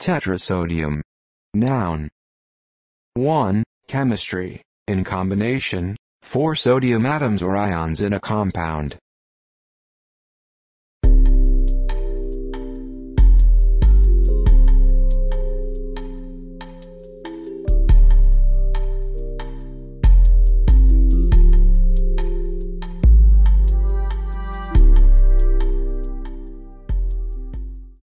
Tetrasodium. Noun. 1. Chemistry. In combination, four sodium atoms or ions in a compound.